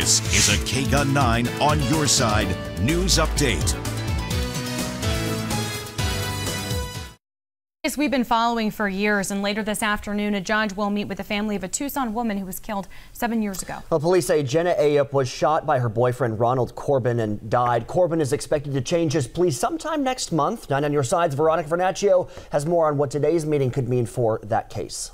This is a KGUN 9 on your side news update. We've been following for years, and later this afternoon, a judge will meet with the family of a Tucson woman who was killed seven years ago. Well, police say Jenna Ayup was shot by her boyfriend Ronald Corbin and died. Corbin is expected to change his plea sometime next month. Nine on your sides, Veronica Vernaccio has more on what today's meeting could mean for that case.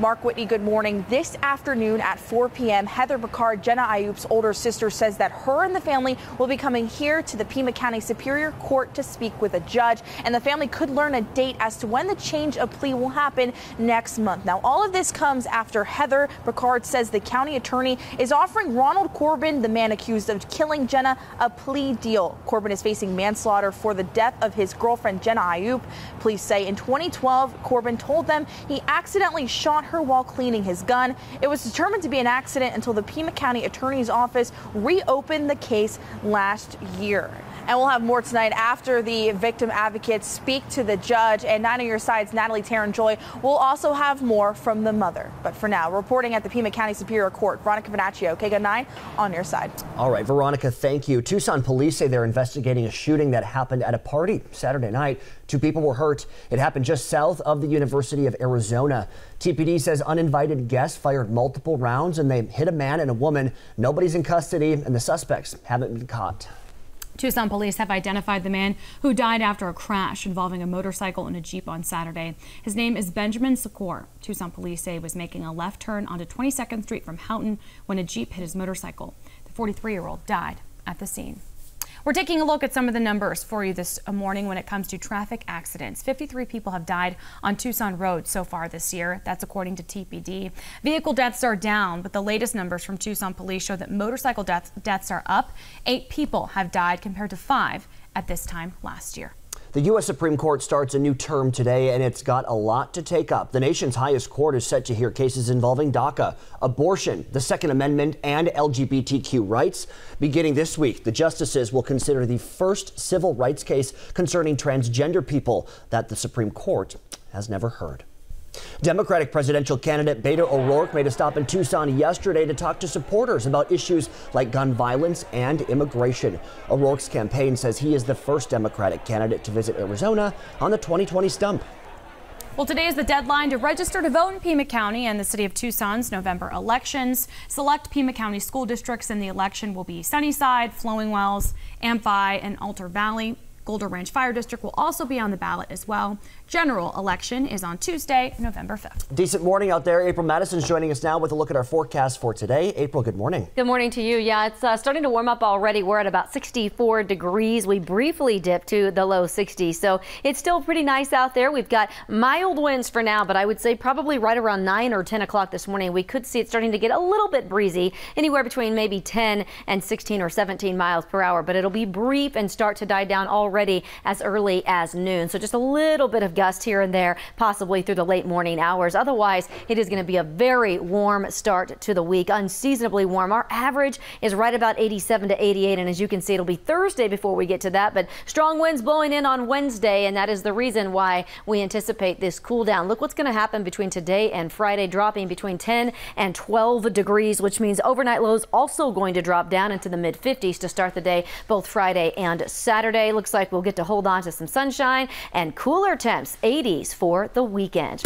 Mark Whitney, good morning. This afternoon at 4 p.m., Heather Boucard, Jenna Ayup's older sister, says that her and the family will be coming here to the Pima County Superior Court to speak with a judge, and the family could learn a date as to when the change of plea will happen next month. Now, all of this comes after Heather Boucard says the county attorney is offering Ronald Corbin, the man accused of killing Jenna, a plea deal. Corbin is facing manslaughter for the death of his girlfriend, Jenna Ayup. Police say in 2012, Corbin told them he accidentally shot her while cleaning his gun. It was determined to be an accident until the Pima County Attorney's Office reopened the case last year. And we'll have more tonight after the victim advocates speak to the judge. And Nine on Your Side's Natalie Taryn Joy will also have more from the mother. But for now, reporting at the Pima County Superior Court, Veronica Vernaccio, KGUN 9 on your side. All right, Veronica, thank you. Tucson police say they're investigating a shooting that happened at a party Saturday night. Two people were hurt. It happened just south of the University of Arizona. TPD says uninvited guests fired multiple rounds and they hit a man and a woman. Nobody's in custody and the suspects haven't been caught. Tucson police have identified the man who died after a crash involving a motorcycle and a Jeep on Saturday. His name is Benjamin Secor. Tucson police say he was making a left turn onto 22nd Street from Houghton when a Jeep hit his motorcycle. The 43-year-old died at the scene. We're taking a look at some of the numbers for you this uh, morning when it comes to traffic accidents. 53 people have died on Tucson roads so far this year. That's according to TPD. Vehicle deaths are down, but the latest numbers from Tucson police show that motorcycle deaths, deaths are up. Eight people have died compared to five at this time last year. The U.S. Supreme Court starts a new term today, and it's got a lot to take up. The nation's highest court is set to hear cases involving DACA, abortion, the Second Amendment, and LGBTQ rights. Beginning this week, the justices will consider the first civil rights case concerning transgender people that the Supreme Court has never heard. Democratic presidential candidate Beto O'Rourke made a stop in Tucson yesterday to talk to supporters about issues like gun violence and immigration. O'Rourke's campaign says he is the first Democratic candidate to visit Arizona on the 2020 stump. Well, today is the deadline to register to vote in Pima County and the City of Tucson's November elections. Select Pima County school districts in the election will be Sunnyside, Flowing Wells, Amphi, and Altar Valley. Golder Ranch Fire District will also be on the ballot as well. General election is on Tuesday, November 5th. Decent morning out there. April Madison's joining us now with a look at our forecast for today. April, good morning. Good morning to you. Yeah, it's uh, starting to warm up already. We're at about 64 degrees. We briefly dipped to the low 60s, so it's still pretty nice out there. We've got mild winds for now, but I would say probably right around 9 or 10 o'clock this morning, we could see it starting to get a little bit breezy, anywhere between maybe 10 and 16 or 17 miles per hour, but it'll be brief and start to die down already as early as noon. So just a little bit of gust here and there, possibly through the late morning hours. Otherwise, it is going to be a very warm start to the week, unseasonably warm. Our average is right about 87 to 88, and as you can see, it'll be Thursday before we get to that, but strong winds blowing in on Wednesday, and that is the reason why we anticipate this cool down. Look what's going to happen between today and Friday, dropping between 10 and 12 degrees, which means overnight lows also going to drop down into the mid 50s to start the day, both Friday and Saturday. Looks like we'll get to hold on to some sunshine and cooler temps, 80s for the weekend.